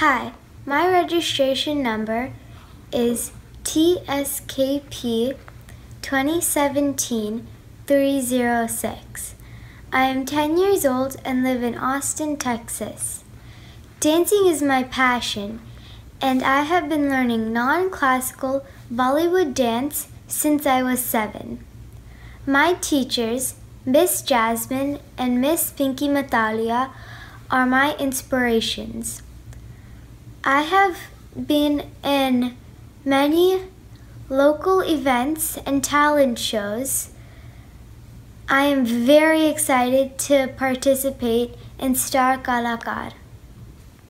Hi, my registration number is TSKP 2017-306. I am 10 years old and live in Austin, Texas. Dancing is my passion, and I have been learning non classical Bollywood dance since I was seven. My teachers, Miss Jasmine and Miss Pinky Matalia, are my inspirations. I have been in many local events and talent shows. I am very excited to participate in Star Kalakaar.